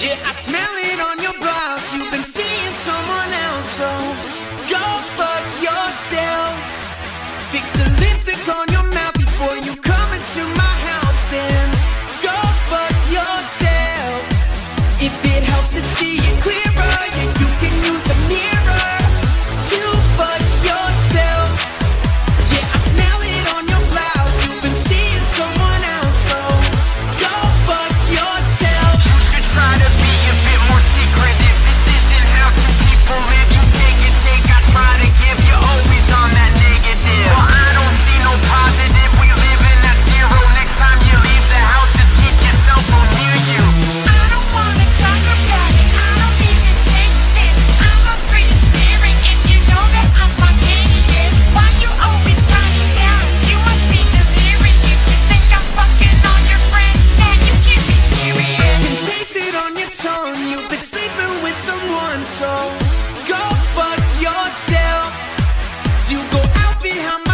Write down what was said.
Yeah, I smell it on your brows. You've been seeing someone else, so go fuck yourself. Fix the lipstick on your mouth before you come into my house and go fuck yourself. If it helps to see it clear. So go fuck yourself. You go out behind my